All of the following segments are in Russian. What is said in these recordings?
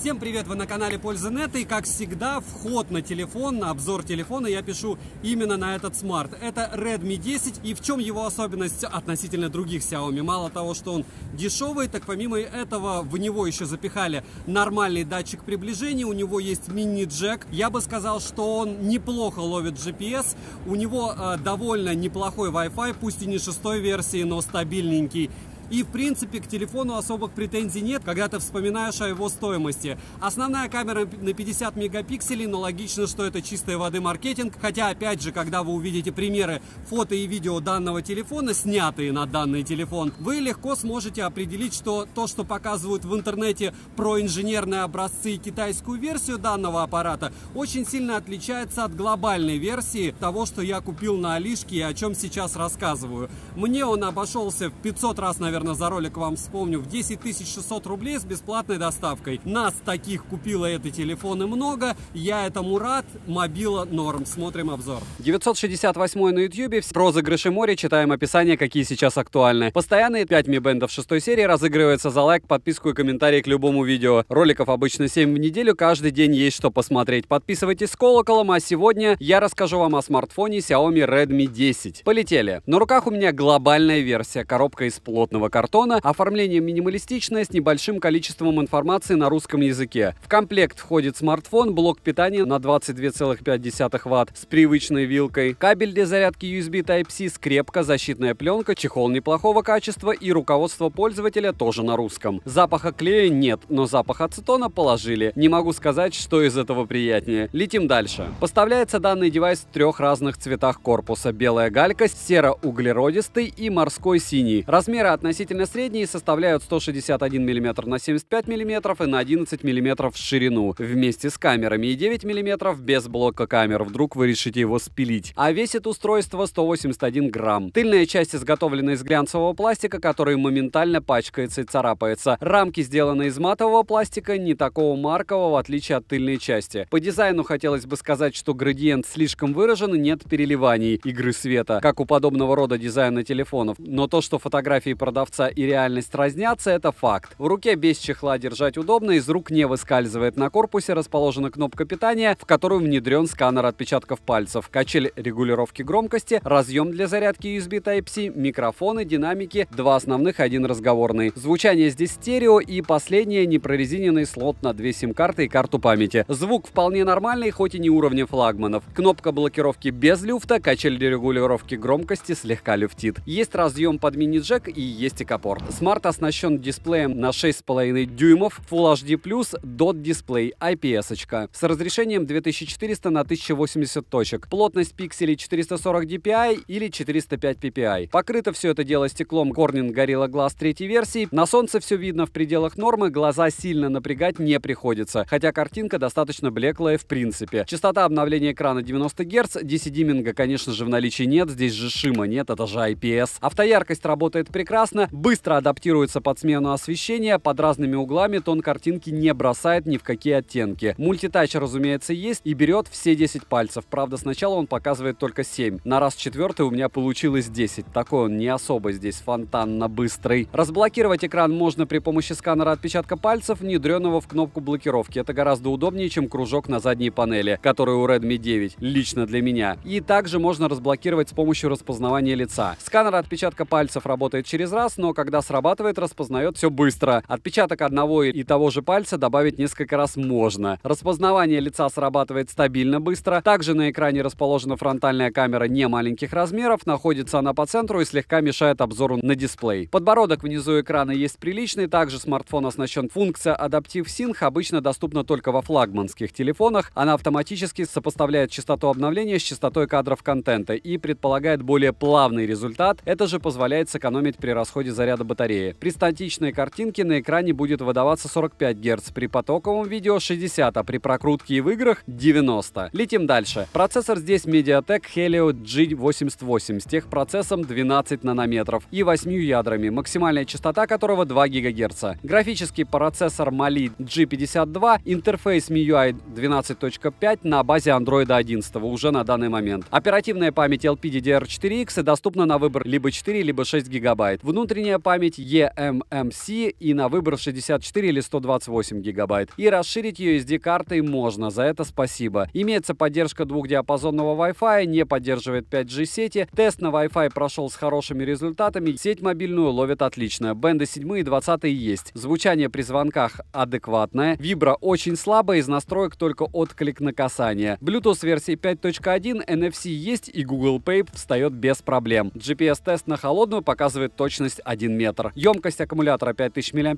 Всем привет, вы на канале Польза.нет и как всегда вход на телефон, на обзор телефона я пишу именно на этот смарт. Это Redmi 10 и в чем его особенность относительно других Xiaomi? Мало того, что он дешевый, так помимо этого в него еще запихали нормальный датчик приближения, у него есть мини-джек. Я бы сказал, что он неплохо ловит GPS, у него э, довольно неплохой Wi-Fi, пусть и не шестой версии, но стабильненький. И, в принципе, к телефону особых претензий нет, когда ты вспоминаешь о его стоимости. Основная камера на 50 мегапикселей, но логично, что это чистой воды маркетинг. Хотя, опять же, когда вы увидите примеры фото и видео данного телефона, снятые на данный телефон, вы легко сможете определить, что то, что показывают в интернете про инженерные образцы и китайскую версию данного аппарата, очень сильно отличается от глобальной версии того, что я купил на Алишке и о чем сейчас рассказываю. Мне он обошелся в 500 раз, наверное, наверное, за ролик вам вспомню, в 10 600 рублей с бесплатной доставкой. Нас таких купило это телефоны много, я этому рад, мобила норм. Смотрим обзор. 968 на ютюбе, розыгрыши море, читаем описание, какие сейчас актуальны. Постоянные 5 ми бендов 6 серии разыгрывается за лайк, подписку и комментарий к любому видео. Роликов обычно 7 в неделю, каждый день есть что посмотреть. Подписывайтесь с колоколом, а сегодня я расскажу вам о смартфоне Xiaomi Redmi 10. Полетели. На руках у меня глобальная версия, коробка из плотного картона, оформление минималистичное с небольшим количеством информации на русском языке. В комплект входит смартфон, блок питания на 22,5 Вт с привычной вилкой, кабель для зарядки USB Type-C, скрепка, защитная пленка, чехол неплохого качества и руководство пользователя тоже на русском. Запаха клея нет, но запах ацетона положили. Не могу сказать, что из этого приятнее. Летим дальше. Поставляется данный девайс в трех разных цветах корпуса. Белая галька, серо-углеродистый и морской синий. Размеры относительно относительно средние составляют 161 мм на 75 мм и на 11 мм в ширину, вместе с камерами и 9 мм без блока камер, вдруг вы решите его спилить. А весит устройство 181 грамм. Тыльная часть изготовлена из глянцевого пластика, который моментально пачкается и царапается. Рамки сделаны из матового пластика, не такого маркового, в отличие от тыльной части. По дизайну хотелось бы сказать, что градиент слишком выражен и нет переливаний игры света, как у подобного рода дизайна телефонов. Но то, что фотографии продавцов продавца и реальность разнятся, это факт. В руке без чехла держать удобно, из рук не выскальзывает. На корпусе расположена кнопка питания, в которую внедрен сканер отпечатков пальцев, качель регулировки громкости, разъем для зарядки USB Type-C, микрофоны, динамики, два основных, один разговорный. Звучание здесь стерео и последнее непрорезиненный слот на две сим-карты и карту памяти. Звук вполне нормальный, хоть и не уровня флагманов. Кнопка блокировки без люфта, качель регулировки громкости слегка люфтит. Есть разъем под мини-джек и есть ИК-порт. Смарт оснащен дисплеем на 6,5 дюймов, Full HD+, DOT дисплей, IPS. -очка. С разрешением 2400 на 1080 точек. Плотность пикселей 440 dpi или 405 ppi. Покрыто все это дело стеклом Corning Gorilla Glass третьей версии. На солнце все видно в пределах нормы, глаза сильно напрягать не приходится, хотя картинка достаточно блеклая в принципе. Частота обновления экрана 90 Гц, DC-диминга, конечно же, в наличии нет, здесь же шима нет, это же IPS. Автояркость работает прекрасно, быстро адаптируется под смену освещения, под разными углами тон картинки не бросает ни в какие оттенки. Мультитач, разумеется, есть и берет все 10 пальцев. Правда, сначала он показывает только 7. На раз четвертый у меня получилось 10. Такой он не особо здесь фонтанно быстрый. Разблокировать экран можно при помощи сканера отпечатка пальцев, внедренного в кнопку блокировки. Это гораздо удобнее, чем кружок на задней панели, который у Redmi 9, лично для меня. И также можно разблокировать с помощью распознавания лица. Сканер отпечатка пальцев работает через раз, но когда срабатывает, распознает все быстро. Отпечаток одного и того же пальца добавить несколько раз можно. Распознавание лица срабатывает стабильно быстро. Также на экране расположена фронтальная камера не маленьких размеров, находится она по центру и слегка мешает обзору на дисплей. Подбородок внизу экрана есть приличный, также смартфон оснащен функция Adaptive Sync, обычно доступна только во флагманских телефонах. Она автоматически сопоставляет частоту обновления с частотой кадров контента и предполагает более плавный результат. Это же позволяет сэкономить при расходе ходе заряда батареи. При статичной картинке на экране будет выдаваться 45 Гц, при потоковом видео 60, а при прокрутке и в играх 90. Летим дальше. Процессор здесь MediaTek Helio G88 с техпроцессом 12 нанометров и 8 ядрами, максимальная частота которого 2 ГГц. Графический процессор Mali G52, интерфейс MIUI 12.5 на базе Android 11 уже на данный момент. Оперативная память LPDDR4X доступна на выбор либо 4, либо 6 гигабайт. Внутрь внутренняя память eMMC и на выбор 64 или 128 гигабайт. И расширить ее SD-картой можно, за это спасибо. Имеется поддержка двухдиапазонного Wi-Fi, не поддерживает 5G сети. Тест на Wi-Fi прошел с хорошими результатами. Сеть мобильную ловит отлично. Бенды 7 и 20 есть. Звучание при звонках адекватное. Вибра очень слабая, из настроек только отклик на касание. Bluetooth версии 5.1, NFC есть и Google Pay встает без проблем. GPS-тест на холодную показывает точность 1 метр. Емкость аккумулятора 5000 мАч,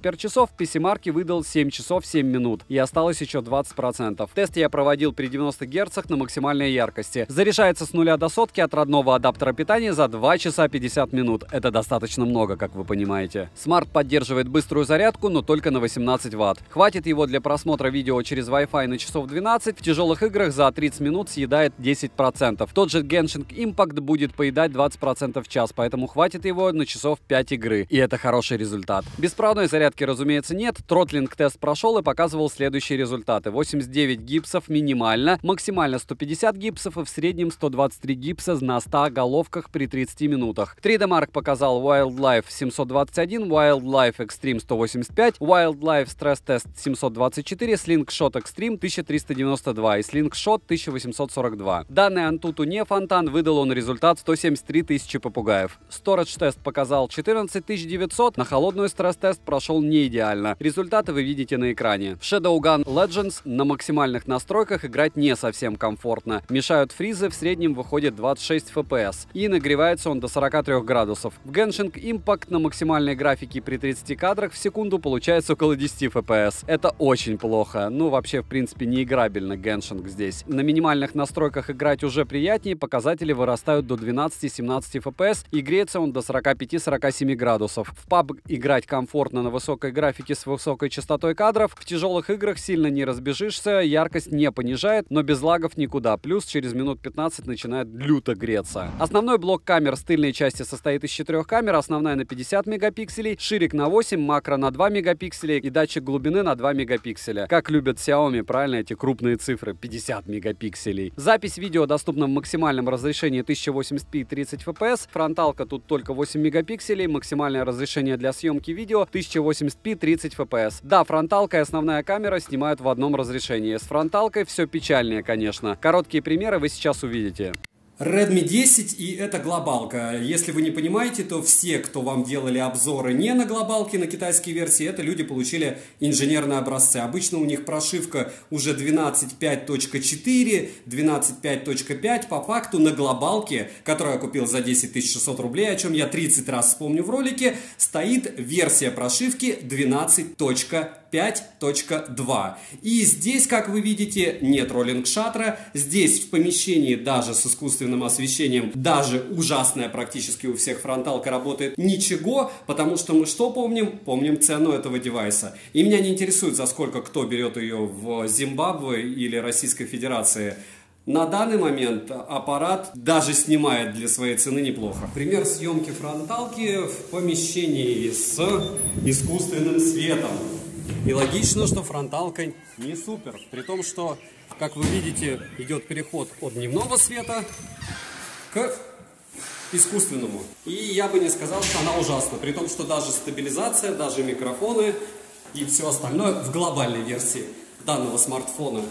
PCMark выдал 7 часов 7 минут и осталось еще 20%. Тест я проводил при 90 Гц на максимальной яркости. Заряжается с нуля до сотки от родного адаптера питания за 2 часа 50 минут. Это достаточно много, как вы понимаете. Смарт поддерживает быструю зарядку, но только на 18 Вт. Хватит его для просмотра видео через Wi-Fi на часов 12. В тяжелых играх за 30 минут съедает 10%. Тот же Genshin Impact будет поедать 20% в час, поэтому хватит его на часов 5 игры. И это хороший результат. Беспроводной зарядки, разумеется, нет. Тротлинг-тест прошел и показывал следующие результаты. 89 GIPS ов минимально, максимально 150 GIPS ов и в среднем 123 GIPS а на 100 головках при 30 минутах. 3D Mark показал Wildlife 721, Wildlife Extreme 185, Wildlife Stress Test 724, Slingshot Extreme 1392 и Slingshot 1842. Данные Antutu не фонтан, выдал он результат 173 тысячи попугаев. Storage тест показал 14 900, на холодную стресс-тест прошел не идеально. Результаты вы видите на экране. В Shadowgun Legends на максимальных настройках играть не совсем комфортно. Мешают фризы, в среднем выходит 26 FPS. И нагревается он до 43 градусов. В Genshin Impact на максимальной графике при 30 кадрах в секунду получается около 10 FPS. Это очень плохо. Ну, вообще, в принципе, не играбельно Genshin здесь. На минимальных настройках играть уже приятнее, показатели вырастают до 12-17 FPS и греется он до 45-47 градусов. В PUBG играть комфортно на высокой графике с высокой частотой кадров. В тяжелых играх сильно не разбежишься, яркость не понижает, но без лагов никуда. Плюс через минут 15 начинает люто греться. Основной блок камер с тыльной части состоит из четырех камер. Основная на 50 мегапикселей, ширик на 8, макро на 2 мегапикселя и датчик глубины на 2 мегапикселя. Как любят Xiaomi, правильно, эти крупные цифры, 50 мегапикселей. Запись видео доступна в максимальном разрешении 1080p и 30 fps. Фронталка тут только 8 мегапикселей, максимальное разрешение для съемки видео 1080p 30 fps. Да, фронталка и основная камера снимают в одном разрешении. С фронталкой все печальнее, конечно. Короткие примеры вы сейчас увидите. Redmi 10 и это глобалка. Если вы не понимаете, то все, кто вам делали обзоры не на глобалке, на китайские версии, это люди получили инженерные образцы. Обычно у них прошивка уже 12.5.4, 12.5.5. По факту на глобалке, которую я купил за 10 600 рублей, о чем я 30 раз вспомню в ролике, стоит версия прошивки 12.5. 5.2. И здесь, как вы видите, нет роллинг шатра. Здесь в помещении даже с искусственным освещением, даже ужасная практически у всех фронталка работает ничего, потому что мы что помним? Помним цену этого девайса. И меня не интересует, за сколько кто берет ее в Зимбабве или Российской Федерации. На данный момент аппарат даже снимает для своей цены неплохо. Пример съемки фронталки в помещении с искусственным светом. И логично, что фронталка не супер. При том, что, как вы видите, идет переход от дневного света к искусственному. И я бы не сказал, что она ужасна. При том, что даже стабилизация, даже микрофоны и все остальное в глобальной версии данного смартфона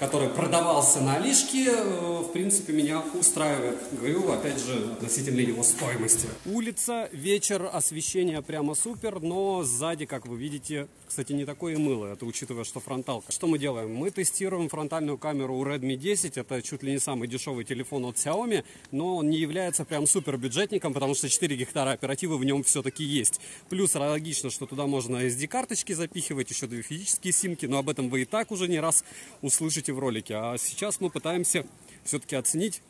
который продавался на Алишке, э, в принципе, меня устраивает. Говорю, опять же, относительно его стоимости. Улица, вечер, освещение прямо супер, но сзади, как вы видите, кстати, не такое мыло, это учитывая, что фронталка. Что мы делаем? Мы тестируем фронтальную камеру у Redmi 10, это чуть ли не самый дешевый телефон от Xiaomi, но он не является прям супер бюджетником, потому что 4 гектара оперативы в нем все-таки есть. Плюс логично, что туда можно SD-карточки запихивать, еще две физические симки, но об этом вы и так уже не раз услышите в ролике. А сейчас мы пытаемся все-таки оценить,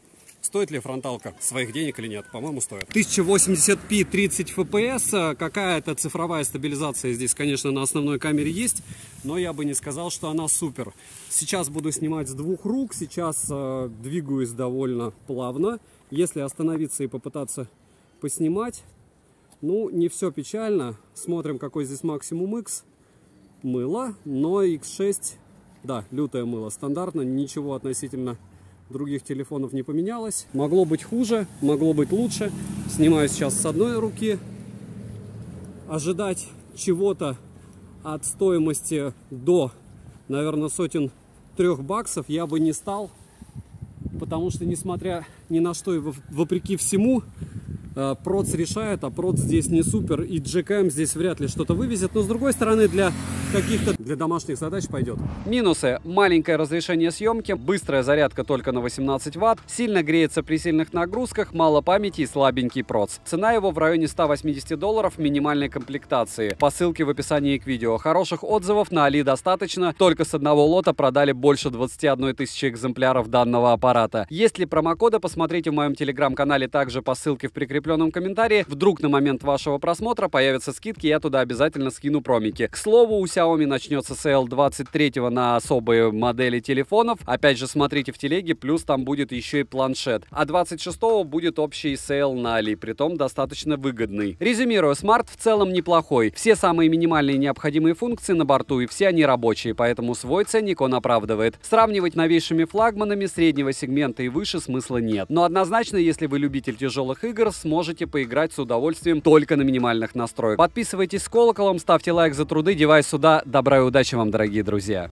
Стоит ли фронталка своих денег или нет? По-моему, стоит. 1080p 30 fps. Какая-то цифровая стабилизация здесь, конечно, на основной камере есть. Но я бы не сказал, что она супер. Сейчас буду снимать с двух рук. Сейчас э, двигаюсь довольно плавно. Если остановиться и попытаться поснимать, ну, не все печально. Смотрим, какой здесь максимум X. Мыло, но X6 да, лютое мыло. Стандартно, ничего относительно других телефонов не поменялось. Могло быть хуже, могло быть лучше. Снимаю сейчас с одной руки. ожидать чего-то от стоимости до, наверное, сотен трех баксов я бы не стал, потому что, несмотря ни на что и вопреки всему, проц решает, а проц здесь не супер, и GKM здесь вряд ли что-то вывезет, но с другой стороны для каких-то для домашних задач пойдет. Минусы. Маленькое разрешение съемки, быстрая зарядка только на 18 ватт, сильно греется при сильных нагрузках, мало памяти и слабенький проц. Цена его в районе 180 долларов минимальной комплектации. По ссылке в описании к видео. Хороших отзывов на Али достаточно, только с одного лота продали больше 21 тысячи экземпляров данного аппарата. Есть ли промокоды, посмотрите в моем телеграм-канале также по ссылке в прикрепленном закрепленном комментарии. Вдруг на момент вашего просмотра появятся скидки, я туда обязательно скину промики. К слову, у Xiaomi начнется сейл 23 на особые модели телефонов. Опять же, смотрите в телеге, плюс там будет еще и планшет. А 26 будет общий сейл на Али, притом достаточно выгодный. Резюмирую, смарт в целом неплохой. Все самые минимальные необходимые функции на борту и все они рабочие, поэтому свой ценник он оправдывает. Сравнивать новейшими флагманами среднего сегмента и выше смысла нет. Но однозначно, если вы любитель тяжелых игр, сможете поиграть с удовольствием только на минимальных настройках. Подписывайтесь с колоколом, ставьте лайк за труды, девайс сюда. Добра и удачи вам, дорогие друзья!